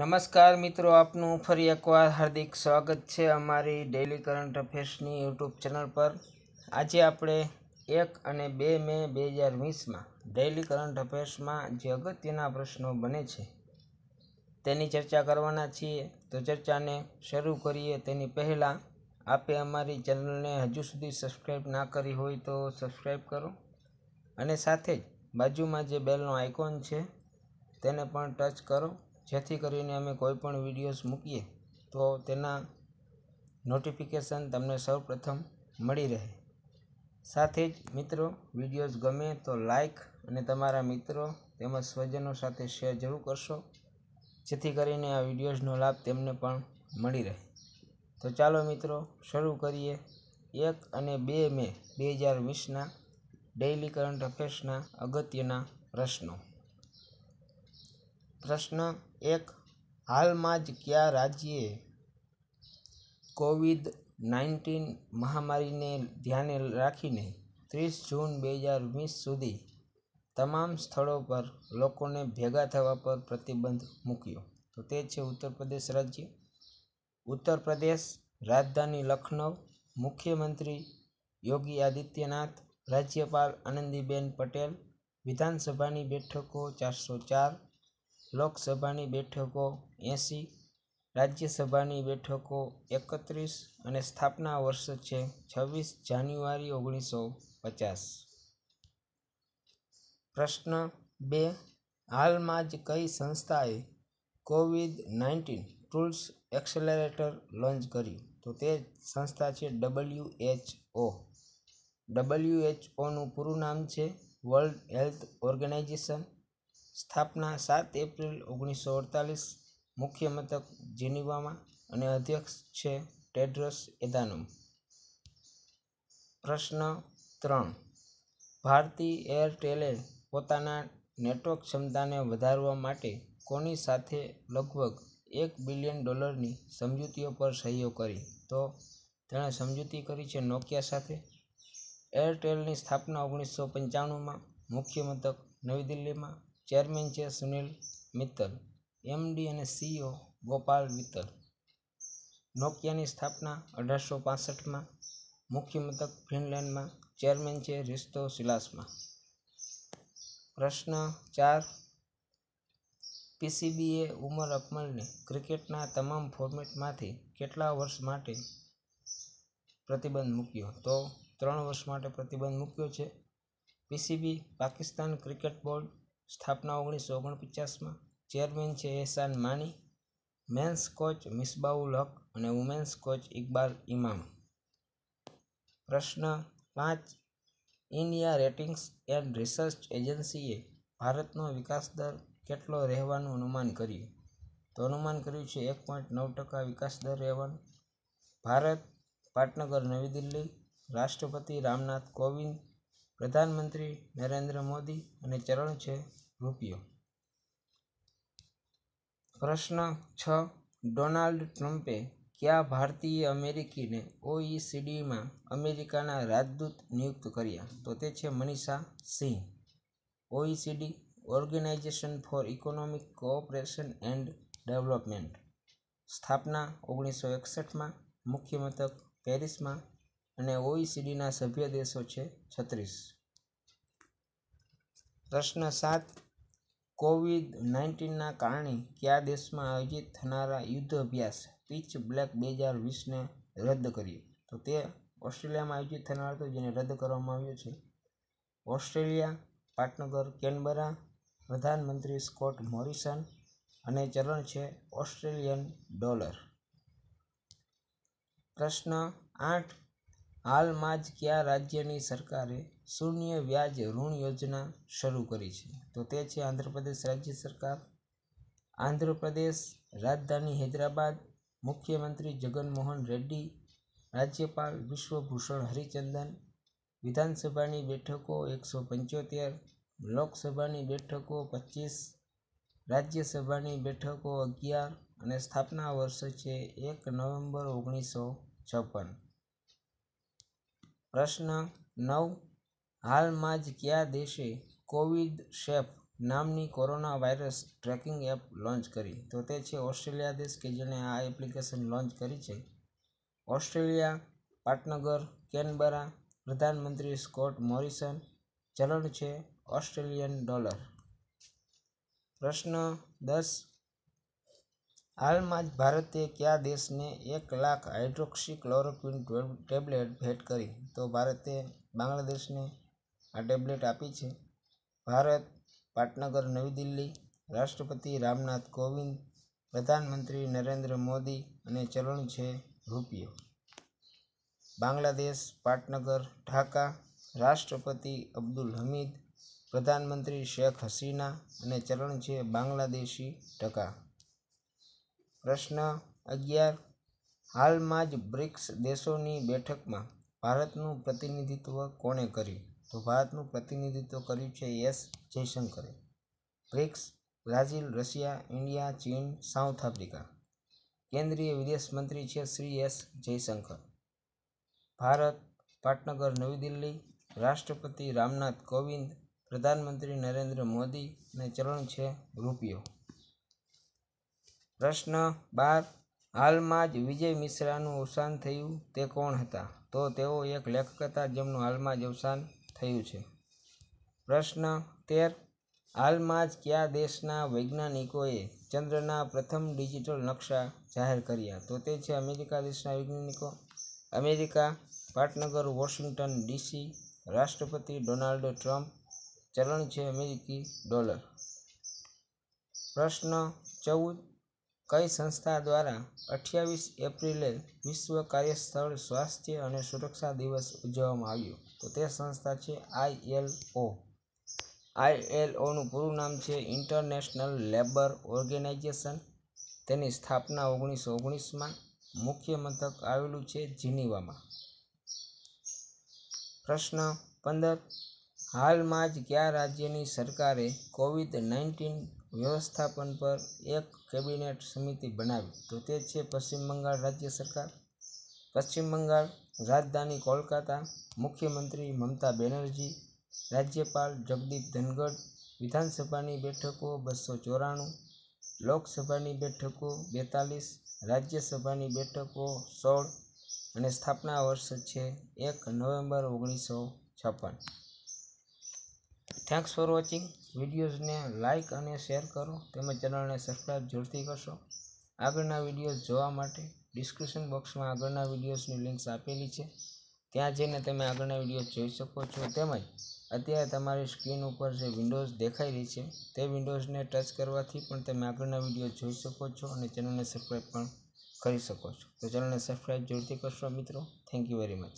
નમસ્કાર મિત્રો, આપનું ફરી એકવાર હાર્દિક સ્વાગત છે અમારી ડેઇલી કરંટ અફેર્સની યુટ્યુબ ચેનલ પર. આજે આપણે એક અને બે મે બે હજાર વીસમાં ડેઇલી કરંટ અફેર્સમાં જે અગત્યના પ્રશ્નો બને છે, તેની ચર્ચા કરવાના છીએ. તો ચર્ચાને શરૂ કરીએ. તેની પહેલાં, આપે અમારી ચેનલને હજુ સુધી સબસ્ક્રાઈબ ના કરી હોય તો સબસ્ક્રાઈબ કરો. અને સાથે જ બાજુમાં જે બેલનો આઇકોન છે, તેને પણ ટચ કરો. જેથી કરીને અમે કોઈ પણ વિડીયોઝ મૂકીએ, તો તેના નોટિફિકેશન તમને સૌપ્રથમ મળી રહે. સાથે જ મિત્રો, વિડીયોઝ ગમે તો લાઈક અને તમારા મિત્રો તેમજ સ્વજનો સાથે શેર જરૂર કરશો, જેથી કરીને આ વિડીયોઝનો લાભ તેમને પણ મળી રહે. તો ચાલો મિત્રો, શરૂ કરીએ. એક અને બે મે બે હજાર વીસના ડેઇલી કરંટ અફેર્સના અગત્યના પ્રશ્નો. પ્રશ્ન એક, હાલમાં જ કયા રાજ્યે કોવિડ નાઇન્ટીન મહામારીને ધ્યાને રાખીને ત્રીસ જૂન બે હજાર વીસ સુધી તમામ સ્થળો પર લોકોને ભેગા થવા પર પ્રતિબંધ મૂક્યો? તો તે છે ઉત્તર પ્રદેશ રાજ્ય. ઉત્તર પ્રદેશ રાજધાની લખનઉ મુખ્યમંત્રી યોગી આદિત્યનાથ, રાજ્યપાલ આનંદીબેન પટેલ, વિધાનસભાની બેઠકો ચારસો ચાર લોકસભાની બેઠકો એંસી રાજ્યસભાની બેઠકો એકત્રીસ અને સ્થાપના વર્ષ છે છવ્વીસ જાન્યુઆરી ઓગણીસો પચાસ. પ્રશ્ન બે. હાલમાં જ કઈ સંસ્થાએ COVID nineteen tools accelerator launch કર્યું તો તે સંસ્થા છે W H O. W H ઓનું પૂરું નામ છે વર્લ્ડ હેલ્થ ઓર્ગેનાઇઝેશન. સ્થાપના સાત એપ્રિલ ઓગણીસો અડતાલીસ મુખ્ય મથક જીનીવામાં અને અધ્યક્ષ છે ટેડ્રસ એદાનમ પ્રશ્ન ત્રણ. ભારતી એરટેલે પોતાના નેટવર્ક ક્ષમતાને વધારવા માટે કોની સાથે લગભગ એક બિલિયન ડોલરની સમજૂતીઓ પર સહીઓ કરી? તો તેણે સમજૂતી કરી છે નોકિયા સાથે. એરટેલની સ્થાપના ઓગણીસો પંચાણુંમાં મુખ્ય મથક નવી દિલ્હીમાં ચેરમેન છે સુનિલ મિત્તલ એમડી અને સીઈઓ ગોપાલ મિત્તલ. નોકિયાની સ્થાપના અઢારસો પાસઠમાં, મુખ્ય મથક ફિનલેન્ડમાં, ચેરમેન છે રિસ્તો સિલાસમાં. પ્રશ્ન ચાર, પીસીબીએ ઉમર અકમલને ક્રિકેટના તમામ ફોર્મેટમાંથી કેટલા વર્ષ માટે પ્રતિબંધ મૂક્યો? તો ત્રણ વર્ષ માટે પ્રતિબંધ મૂક્યો છે. પીસીબી પાકિસ્તાન ક્રિકેટ બોર્ડ સ્થાપના ઓગણીસો ઓગણપચાસમાં. ચેરમેન છે એહસાન માની, મેન્સ કોચ મિસબાઉલ હક અને વુમેન્સ કોચ ઇકબાલ ઇમામ. પ્રશ્ન પાંચ, ઇન્ડિયા રેટિંગ્સ એન્ડ રિસર્ચ એજન્સીએ ભારતનો વિકાસ દર કેટલો રહેવાનું અનુમાન કર્યું? તો અનુમાન કર્યું છે એક પોઈન્ટ નવ ટકા વિકાસ દર રહેવાનું. ભારત, પાટનગર, નવી દિલ્હી, રાષ્ટ્રપતિ રામનાથ કોવિંદ પ્રધાનમંત્રી નરેન્દ્ર મોદી અને ચરણ છે રૂપિયો. પ્રશ્ન છ, ડોનાલ્ડ ટ્રમ્પે કયા ભારતીય અમેરિકીને ઓઈસીડીમાં અમેરિકાના રાજદૂત નિયુક્ત કર્યા? તો તે છે Manisha Singh. OECD organisation for economic cooperation and development. સ્થાપના ઓગણીસો એકસઠમાં, મુખ્ય મથક પેરિસમાં અને ઓઈસીડીના સભ્ય દેશો છે છત્રીસ. પ્રશ્ન સાત, કોવિડ નાઇન્ટીનના કારણે કયા દેશમાં આયોજિત થનારા યુદ્ધ અભ્યાસ પીચ બ્લેક બે હજાર વીસને રદ કર્યો? તો તે ઓસ્ટ્રેલિયામાં આયોજિત થનાર હતો, જેને રદ કરવામાં આવ્યો છે. ઓસ્ટ્રેલિયા, પાટનગર, કેનબરા, પ્રધાનમંત્રી સ્કોટ મોરિસન અને ચલણ છે ઓસ્ટ્રેલિયન ડોલર. પ્રશ્ન આઠ હાલમાં જ કયા રાજ્યની સરકારે શૂન્ય વ્યાજ ઋણ યોજના શરૂ કરી છે? તો તે છે આંધ્રપ્રદેશ રાજ્ય સરકાર, આંધ્રપ્રદેશ રાજધાની હૈદરાબાદ, મુખ્યમંત્રી જગનમોહન રેડ્ડી, રાજ્યપાલ વિશ્વભૂષણ હરિચંદન, વિધાનસભાની બેઠકો એકસો પંચોતેર, લોકસભાની બેઠકો પચીસ, રાજ્યસભાની બેઠકો અગિયાર અને સ્થાપના વર્ષ છે એક નવેમ્બર ઓગણીસો છપ્પન. પ્રશ્ન નવ. હાલમાં જ કયા દેશે કોવિડ શેફ નામની corona virus tracking app launch કરી? તો તે છે ઓસ્ટ્રેલિયા દેશ કે જેણે આ એપ્લિકેશન લોન્ચ કરી છે? ઓસ્ટ્રેલિયા, પાટનગર, કેનબરા, પ્રધાનમંત્રી સ્કોટ મોરિસન, ચલણ છે ઓસ્ટ્રેલિયન ડોલર. પ્રશ્ન દસ. હાલમાં જ ભારતે કયા દેશને એક લાખ હાઇડ્રોક્સી ક્લોરોક્વિન ટેબ્લેટ ભેટ કરી? તો ભારતે બાંગ્લાદેશને આ ટેબ્લેટ આપી છે. ભારત, પાટનગર, નવી દિલ્હી, રાષ્ટ્રપતિ રામનાથ કોવિંદ, પ્રધાનમંત્રી નરેન્દ્ર મોદી અને ચલણ છે રૂપિયો. બાંગ્લાદેશ, પાટનગર, ઢાકા, રાષ્ટ્રપતિ અબ્દુલ હમીદ, પ્રધાનમંત્રી શેખ હસીના અને ચલણ છે બાંગ્લાદેશી ટકા પ્રશ્ન અગિયાર. હાલમાં જ બ્રિક્સ દેશોની બેઠકમાં ભારતનું પ્રતિનિધિત્વ કોણે કર્યું? તો ભારતનું પ્રતિનિધિત્વ કર્યું છે એસ જયશંકરે. બ્રિક્સ, બ્રાઝિલ, રશિયા, ઇન્ડિયા, ચીન, સાઉથ આફ્રિકા. કેન્દ્રીય વિદેશ મંત્રી છે શ્રી એસ જયશંકર. ભારત, પાટનગર, નવી દિલ્હી, રાષ્ટ્રપતિ રામનાથ કોવિંદ, પ્રધાનમંત્રી નરેન્દ્ર મોદી અને ચલણ છે રૂપિયો. પ્રશ્ન બાર, હાલમાં જ વિજય મિશ્રાનું અવસાન થયું તે કોણ હતા? તો તેઓ એક લેખક હતા જેમનું હાલમાં જ અવસાન થયું છે. પ્રશ્ન તેર, હાલમાં જ કયા દેશના વૈજ્ઞાનિકોએ ચંદ્રના પ્રથમ ડિજિટલ નકશા જાહેર કર્યા? તો તે છે અમેરિકા દેશના વૈજ્ઞાનિકો. અમેરિકા, પાટનગર, વોશિંગ્ટન ડીસી, રાષ્ટ્રપતિ ડોનાલ્ડ ટ્રમ્પ. ચલણ છે અમેરિકી ડોલર. પ્રશ્ન ચૌદ કઈ સંસ્થા દ્વારા અઠ્યાવીસ એપ્રિલે વિશ્વ કાર્યસ્થળ સ્વાસ્થ્ય અને સુરક્ષા દિવસ ઉજવવામાં આવ્યો? તો તે સંસ્થા છે આઈએલઓ આઈએલઓનું પૂરું નામ છે ઇન્ટરનેશનલ લેબર ઓર્ગેનાઇઝેશન. તેની સ્થાપના ઓગણીસો ઓગણીસમાં મુખ્ય મથક આવેલું છે જીનીવામાં. પ્રશ્ન પંદર. હાલમાં જ કયા રાજ્યની સરકારે કોવિડ નાઇન્ટીન વ્યવસ્થાપન પર એક કેબિનેટ સમિતિ બનાવી. તો તે છે પશ્ચિમ બંગાળ રાજ્ય સરકાર. પશ્ચિમ બંગાળ રાજધાની કોલકાતા મુખ્યમંત્રી મમતા બેનર્જી, રાજ્યપાલ જગદીપ ધનગઢ, વિધાનસભાની બેઠકો બસો ચોરાણું, લોકસભાની બેઠકો બેતાલીસ, રાજ્યસભાની બેઠકો સોળ અને સ્થાપના વર્ષ છે એક નવેમ્બર ઓગણીસો છપ્પન. થેન્ક્સ ફોર વોચિંગ વિડીયોઝને લાઇક અને શેર કરો. તેમજ ચેનલને સબસ્ક્રાઈબ જરૂરથી કરશો. આગળના વિડીયોઝ જોવા માટે ડિસ્ક્રિપ્શન બોક્સમાં આગળના વિડીયોઝની લિંક્સ આપેલી છે. ત્યાં જઈને તમે આગળના વીડિયો જોઈ શકો છો. તેમજ અત્યારે તમારી સ્ક્રીન ઉપર જે વિન્ડોઝ દેખાઈ રહી છે, તે વિન્ડોઝને ટચ કરવાથી પણ તમે આગળના વીડિયો જોઈ શકો છો અને ચેનલને સબસ્ક્રાઈબ પણ કરી શકો છો. તો ચેનલને સબસ્ક્રાઈબ જરૂરથી કરશો મિત્રો. Thank you very much